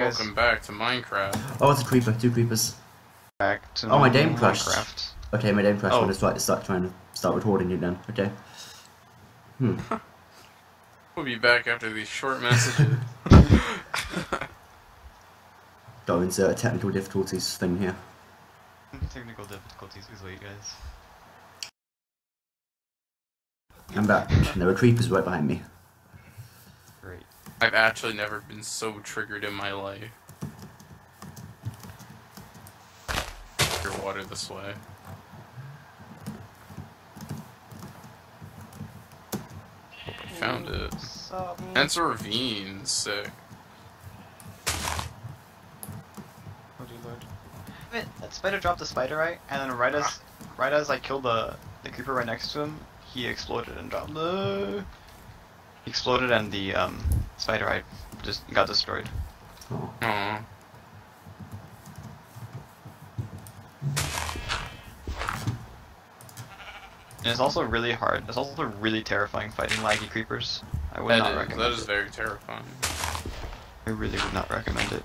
Hi guys. Welcome back to Minecraft. Oh, it's a creeper. Two creepers. Back to Oh, my game crashed. Minecraft. Okay, my name crashed Oh. when I started start trying to start recording you then. Okay. Hmm. We'll be back after these short messages. Got to insert a technical difficulties thing here. Technical difficulties is what you guys. I'm back. There were creepers right behind me. Great. I've actually never been so triggered in my life. Your water this way. I found it. Sup? And it's a ravine, sick. Oh dear lord. Wait, that spider dropped the spider right, and then right as right as I killed the the creeper right next to him, he exploded and dropped the. He exploded and the um spider right just got destroyed. Oh. Aw. And it's also really hard. It's also really terrifying fighting laggy creepers. I would That not is, recommend that is it. very terrifying. I really would not recommend it.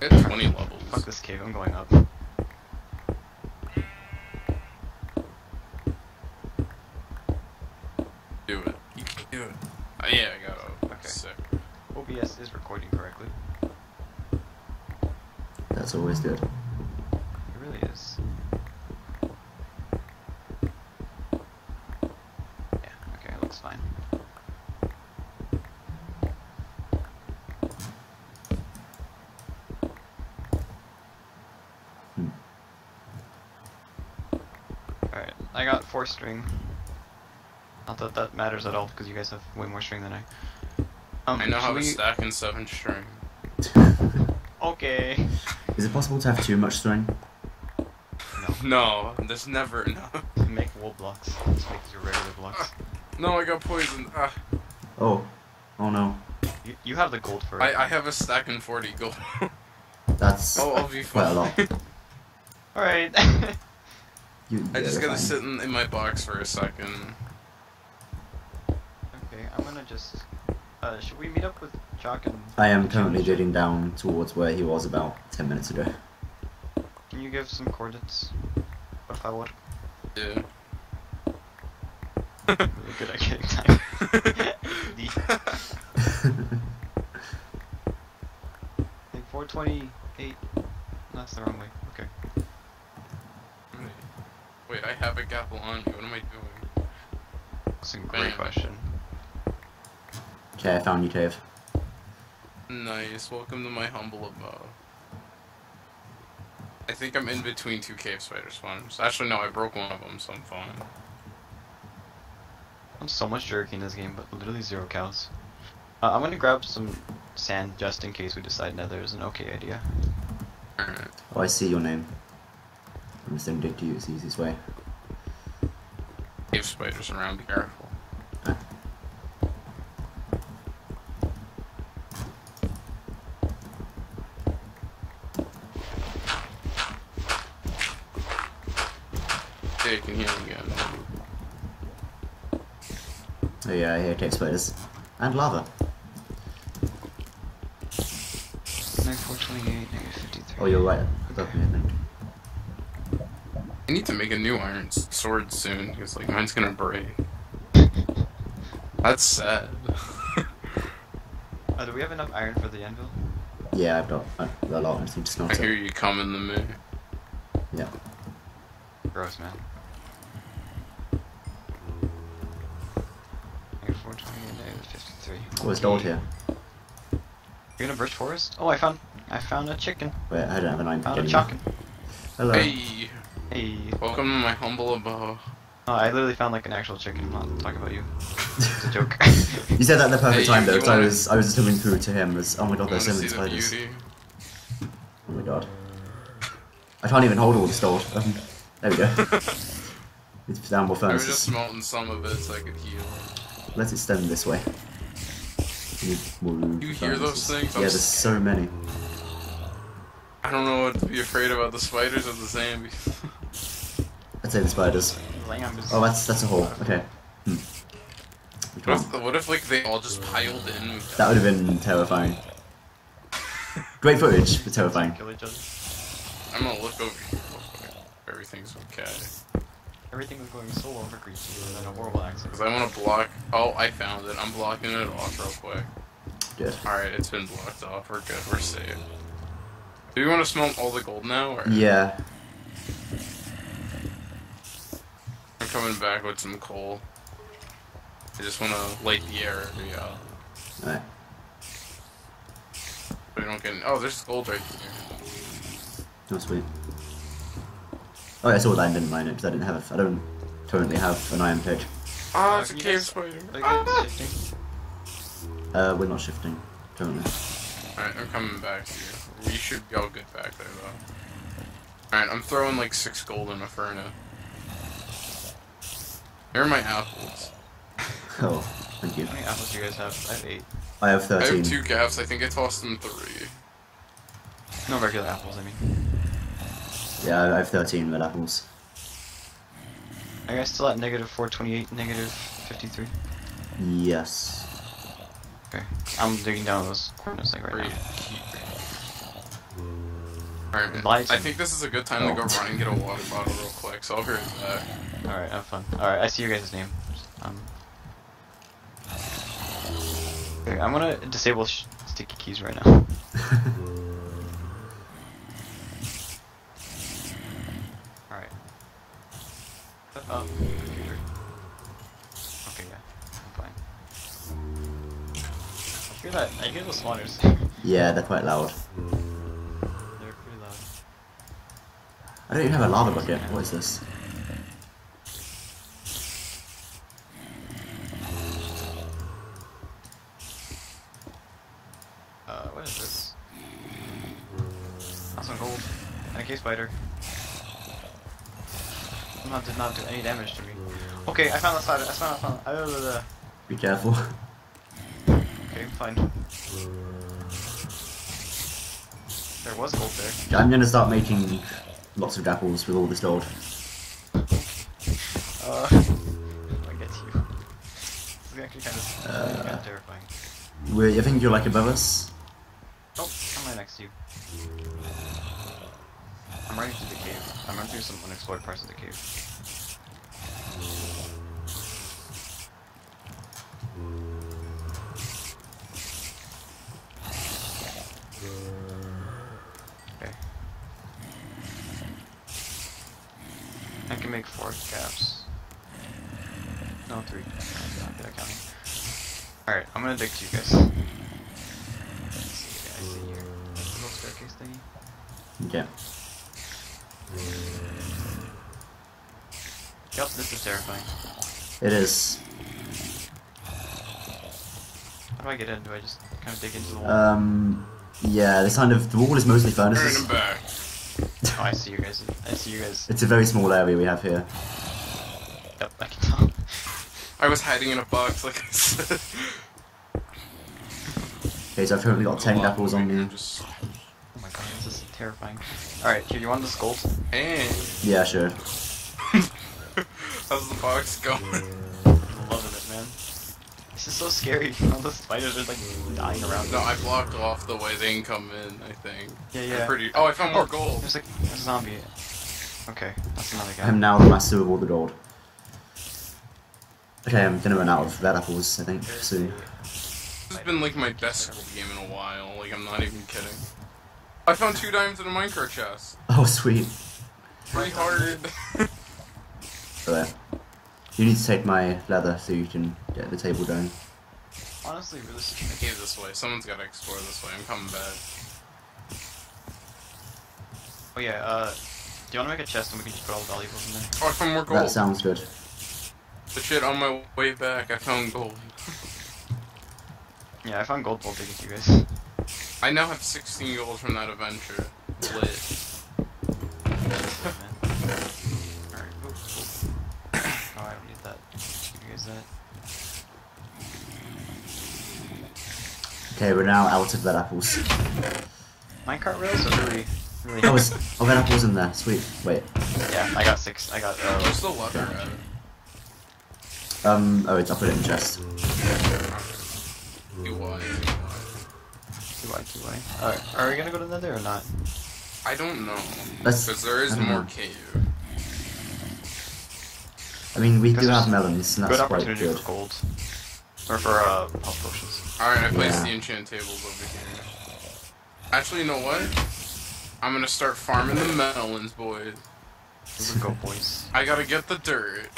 I had 20 levels. Fuck this cave, I'm going up. Do it. You can do it. Oh, yeah, I got it. Okay. Sick. OBS is recording correctly. That's always good. It really is. Yeah, okay, it looks fine. Hmm. Alright, I got four string. Not that that matters at all, because you guys have way more string than I. Um, I know how should to we- stack in 7 string. Okay. Is it possible to have too much string? No. No, there's never. No, Make wool blocks. Just make your regular blocks. no I got poisoned. Ah, Oh. Oh no. You, you have the gold for it. I, I have a stack in 40 gold. That's oh, I'll be quite a fine. lot. Alright. I yeah, just you're gotta fine. sit in, in my box for a second. okay, I'm gonna just. Uh, should we meet up with Chock and. I am currently digging down towards where he was about 10 minutes ago. Can you give some coordinates? Por favor. Yeah. Really good at getting time. The- like 428. That's the wrong way. Okay. Wait, I have a gapple on me. What am I doing? That's a great Bam. question. Okay, I found you, Cave. Nice. Welcome to my humble abode. I think I'm in between two cave spider spawners. Actually, no, I broke one of them, so I'm fine. I'm so much jerky in this game, but literally zero cows. Uh, I'm gonna grab some sand just in case we decide nether is an okay idea. Alright. Oh, I see your name. I'm just gonna dig to you, it's the easiest way. Cave spiders around, be careful. Yeah, you can hear me again. Oh yeah, I hear cave spiders. And lava. Negative 428, negative 53. Oh, you're right. Above me, I need to make a new iron sword soon, because like mine's gonna break. That's sad. Uh, do we have enough iron for the anvil? Yeah, I've got uh, a lot. I just need to I hear you coming to me. Yeah. Gross, man. Negative 428, negative 53. Oh, gold here. You're in a birch forest? Oh, I found I found a chicken. Wait, I don't have an iron Found a chicken. Hello. Hey, Hey. welcome to my humble abode. Oh, I literally found like an actual chicken. I'm not talking about you. It's a joke. You said that at the perfect Hey, time though, because I was I was just coming through to him as oh my god, there's so wanna many spiders. beauty? Oh my god. I can't even hold all the gold. Um, there we go. it's down more I was just smelting some of it so I could heal. Let's extend this way. Need You hear those things? Yeah, there's so many. I don't know what to be afraid about the spiders or the zombies. I'd say the spiders. lamb. Oh, that's that's a hole. Okay. Hmm. What if, what if like they all just piled in? That would have been terrifying. Great footage, but terrifying. Kill each other. I'm gonna look over here. Everything's okay. Everything was going so well for Greasy, and then a horrible accident. Cause I want to block. Oh, I found it. I'm blocking it off real quick. Good. All right, it's been blocked off. We're good. We're safe. Do you want to smelt all the gold now, or Yeah. I'm coming back with some coal? I just want to light the area up. Uh, Alright. We don't get. Oh, there's gold right here. Oh, sweet. Oh, I saw that and didn't mine it because I didn't have. I don't currently have an iron pick. Ah, it's a can you cave spider. Are you Ah! Uh, we're not shifting currently. Alright, I'm coming back to you. We should be all good back there, though. Alright, I'm throwing like six gold in a furnace. Here are my apples. Oh, thank you. How many apples do you guys have? I have eight. I have thirteen. I have two gaps. I think I tossed them three. No regular apples, I mean. Yeah, I have thirteen red apples. Are you guys still at negative 428, negative 53? Yes. Okay. I'm digging down those corners like right Three. now. Alright, I think this is a good time to go Oh. run and get a water bottle real quick, so I'll be right back. Alright, have fun. Alright, I see your guys' name. Um, okay, I'm gonna disable sh sticky keys right now. Alright. Up, computer. Okay, yeah. I'm fine. I hear that. I hear those spawners. yeah, they're quite loud. They're pretty loud. I don't even have a lava bucket. What is this? Uh, what is this? That's some gold. And a cave spider. Somehow did not do any damage to me. Okay, I found the spider. I found, I found, I found the. Be careful. Okay, fine. There was gold there. I'm gonna start making lots of dapples with all this gold. Uh, I get you. This is actually kind of, Uh. kind of terrifying. We're, I think you're like above us. I'm running through some unexplored parts of the cave. Okay. I can make four caps. No, three. Alright, I'm gonna dig to you guys. Let's see, I see your little staircase thingy. Okay. Yep, this is terrifying. It is. How do I get in? Do I just kind of dig into the wall? Um. Yeah, this kind of the wall is mostly Alright, furnaces. I'm back. oh, I see you guys. I see you guys. It's a very small area we have here. Yep, I can tell. I was hiding in a box, like I said. Okay, so I've currently got ten apples on me. Just, Oh my god, this is terrifying. Alright, here, you want this gold? hey, Yeah, sure. How's the box going? I'm loving it, man. This is so scary. All the spiders are like dying around. No, me. I blocked off the way they can come in. I think. Yeah, I'm yeah. Pretty. Oh, I found more Oh, gold. There's like a zombie. Okay, that's another guy. I'm now the master of all the gold. Okay, I'm gonna run out of red apples, I think, There's soon. This has been like my best gold game in a while. Like I'm not even kidding. I found two diamonds in a minecart chest. Oh, sweet. Pretty hard. Alright. You need to take my leather so you can get the table going. a- honestly, really. I came this way. Someone's gotta explore this way. I'm coming back. Oh yeah. Uh, do you want to make a chest and we can just put all the valuables in there? Oh, I found more gold. That sounds good. But shit, on my way back, I found gold. Yeah, I found gold while digging to you guys. I now have 16 gold from that adventure. Lit. Alright, oh, oh. oh, I don't need that. Give you guys that. Okay, we're now out of red apples. Minecart rails are really, really. Oh, was, oh, red apples in there. Sweet. Wait. Yeah, I got six. I got. Uh, Where's the leather at? Um, oh, it's, I put it in the chest. You what? two I, two I. Alright, are we gonna go to the nether or not? I don't know. Because there is more know. cave. I mean, we do have there's melons, and good that's quite opportunity good. for gold. Or for uh, health potions. Alright, I placed Yeah. the enchant tables over here. Actually, you know what? I'm gonna start farming the melons, boys. Let's go, boys. I gotta get the dirt.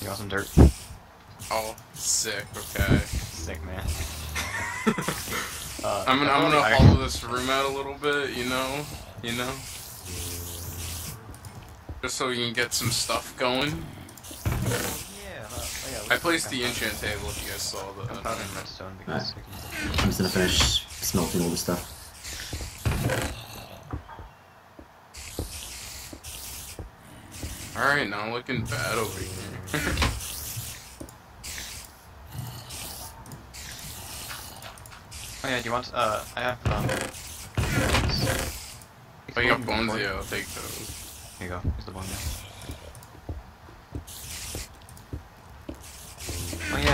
You got some dirt. Oh, sick, okay. Sick, man. Uh, I'm gonna, I'm gonna hollow this room out a little bit, you know? You know? Just so we can get some stuff going. Yeah, uh, oh yeah, I placed the enchant table if you guys saw the... Compounding redstone because we can- I'm just gonna finish smelting all the stuff. Alright, now looking bad over here. Oh yeah, do you want? Uh, I have um. oh, you got bones? Yeah, I'll take those. Here you go. Here's the bone now.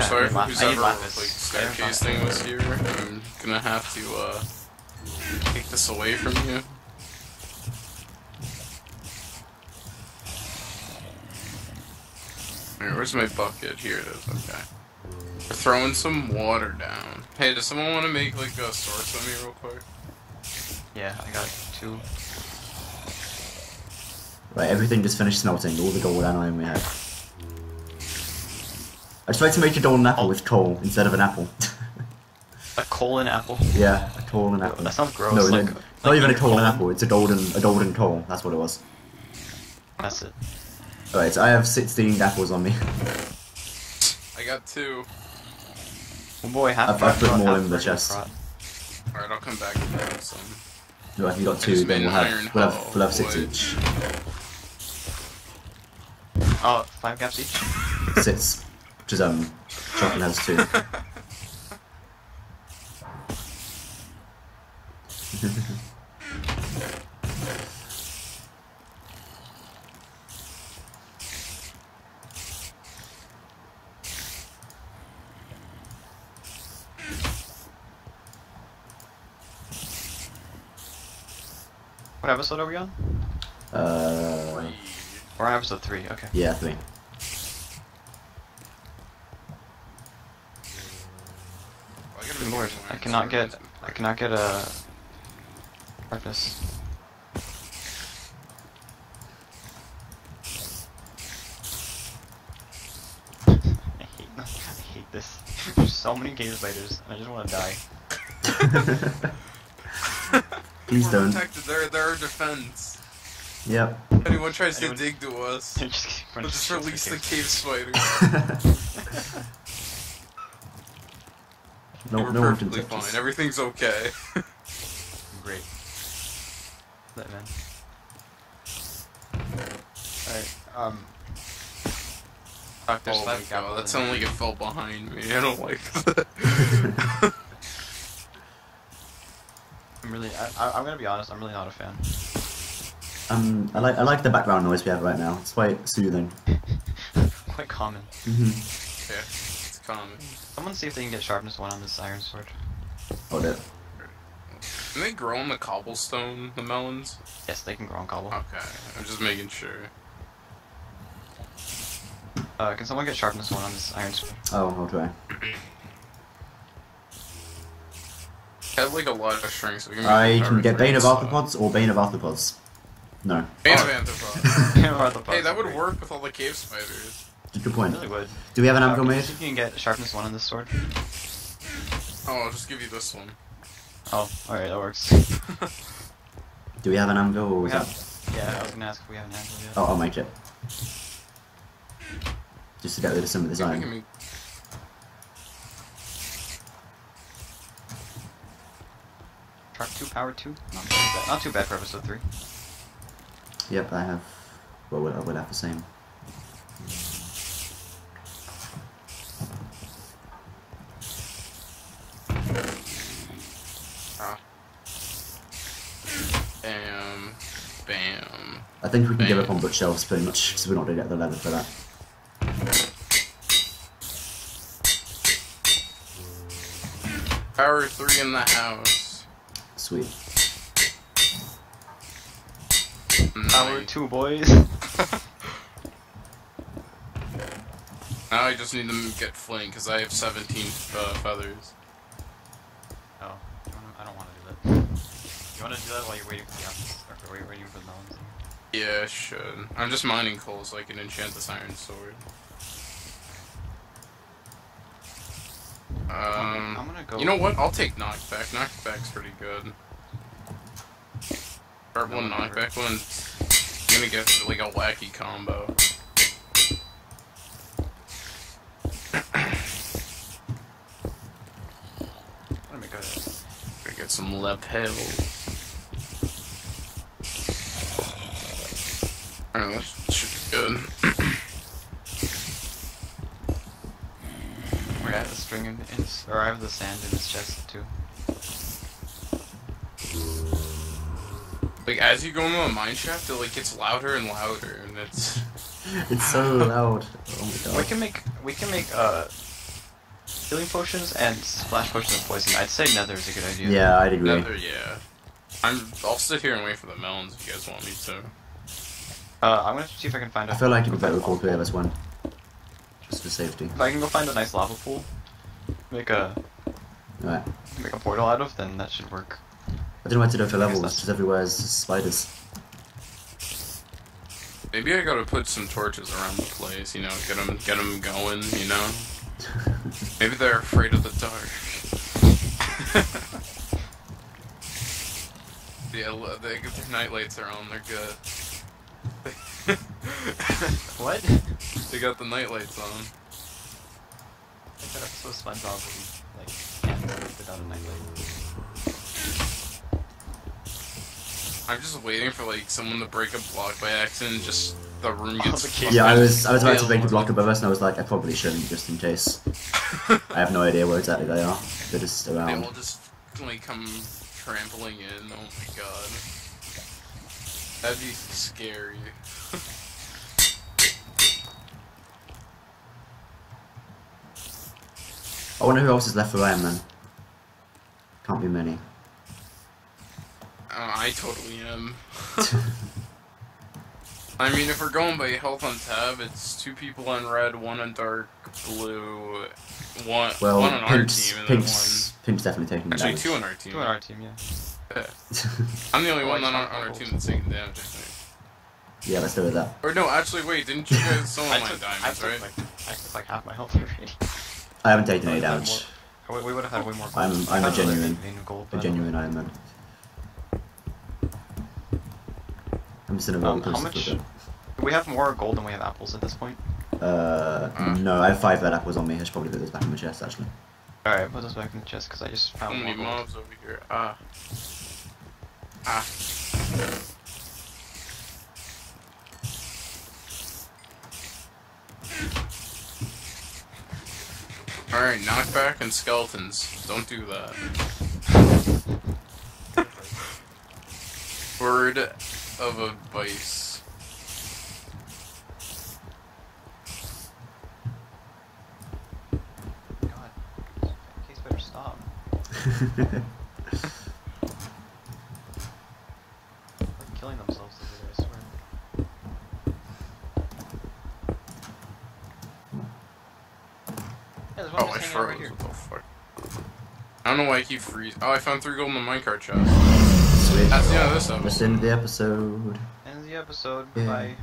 Yeah. Sorry for need la- who's ever like staircase thing was here. I'm gonna have to uh take this away from you. Alright, where's my bucket? Here it is, okay. We're throwing some water down. Hey, does someone want to make like a source of me real quick? Yeah, I got two. Right, everything just finished smelting, all the gold and iron we had. I tried to make a golden apple oh. with coal instead of an apple. A colon apple. yeah, a coal and apple. That sounds gross. No, like, no, like not even a coal and apple, it's a golden a golden coal, that's what it was. That's it. Alright, so I have 16 apples on me. I got two. Oh boy, half. I've- I've put more in the chest. Alright, I'll come back and grab some. No, if you got two, just then made we'll have, we'll have, we'll have six oh, boy. each. Oh, five caps each. Six. Which is, um, chocolate has two. What episode are we on? Uh, We're episode three. Okay. yeah, three. I gotta Good be lord, I cannot get. I cannot get a. Darkness. I hate. I hate this. There's so many cave spiders, and I just want to die. Please We're don't. protected. They're, they're our defense. Yep. If anyone tries Anyone- to dig to us, They're just we'll just release the cave. cave spider. No, We're no perfectly touch fine. us. Everything's okay. Great. That man. Alright, um. Fuck, there's oh my god, that over sounded like it fell behind me. I don't like that. I'm really. I, I, I'm gonna be honest. I'm really not a fan. Um, I like I like the background noise we have right now. It's quite soothing. Quite common. hmm yeah, it's common. Someone see if they can get sharpness one on this iron sword. Hold it. Can they grow on the cobblestone, the melons? Yes, they can grow on cobble. Okay, I'm just making sure. Uh, can someone get sharpness one on this iron sword? Oh, I'll try. I have like a lot of strength, so we can make I a can get Bane of power Arthropods or Bane of Arthropods. No. Bane of Oh. Anthropod. hey, hey, that would work with all the cave spiders. Good point. Really would. Do we have an Uh, anvil you made? see if you can get sharpness one on this sword. Oh, I'll just give you this one. Oh, alright, that works. Do we have an anvil or we have. that? Yeah, I was gonna ask if we have an anvil yet. Oh, I'll make it. Just to get rid of some of this I think we can iron. make Sharp two, power two. Not too bad. Not too bad for episode three. Yep, I have. Well, we'll, we'll have the same. Ah. Bam. Bam. Think we can give Dang. up on bookshelves pretty much, because we're not going to get the leather for that. Power three in the house. Sweet. Power Nice. two boys. Now I just need to get Flint because I have 17 uh, feathers. Oh, I don't want to do that. You want to do that while you're waiting for the apples, or while you're waiting for the melons? Yeah, I should. I'm just mining coal so I can enchant this iron sword. I'm Um, gonna go. you know what? I'll take knockback. Knockback's pretty good. Part one No, knockback one. I'm gonna get like a wacky combo. Let me go. Gonna get some lapels. Alright, that should be good. Wait, I have the string in, in or I have the sand in his chest too. Like as you go into a mine shaft, it like gets louder and louder, and it's It's so loud. Oh my god. We can make we can make uh healing potions and splash potions of poison. I'd say Nether is a good idea. Yeah, I'd agree. Nether, yeah. I'm. I'll sit here and wait for the melons if you guys want me to. Uh, I'm gonna see if I can find a. I feel like it'd be better find if a all lava three of us won. Just for safety. If I can go find a nice lava pool, make a Alright. make a portal out of, then that should work. I don't know what to do for I guess levels, that's- just everywhere is spiders. Maybe I gotta put some torches around the place. You know, get them, get them going. You know. Maybe they're afraid of the dark. yeah, lo- they, night lights are on. They're good. What? they got the night lights on. I got so SpongeBob would like can't live without a nightlight. I'm just waiting for like someone to break a block by accident. and Just the room gets. the cave- Yeah, I was I was about to break the block above us and I was like, I probably shouldn't just in case. I have no idea where exactly they are. They're just They around. all just like come trampling in. Oh my god. That'd be scary. I wonder who else is left for Iron Man. Can't be many. Uh, I totally am. I mean, if we're going by health on tab, it's two people on red, one on dark blue, one Well, one on our Pink's, team, and then Pink's, Pink's definitely taking one. Actually, damage. two on our team. Two on our team, yeah. Yeah. I'm the only one on our, on our team that's taking damage. I think. yeah, let's do it that. Or no, actually, wait, didn't you guys someone I my took, I diamonds, took right? like I took like half my health already. I haven't taken any Would've damage. more- We, we would have had way more. I'm- gold. I'm a I thought they genuine- gold, A genuine Iron Man. I'm just in a Um, how much- for a bit. We have more gold than we have apples at this point. Uh, Uh. no, I have five red apples on me. I should probably put those back in my chest, actually. Alright, put those back in the chest because I just How found many more gold. mobs over here? Ah. Ah. Alright, knockback and skeletons. Don't do that. Word of advice. God, case better stop. They're killing themselves over there, I swear. Yeah, there's one Oh, I just hanging out right froze. here. What the fuck? I don't know why I keep freezing. Oh, I found three gold in the minecart chest. Sweet. That's the end of this That's the episode. end of the episode. End of the episode. Yeah. Bye.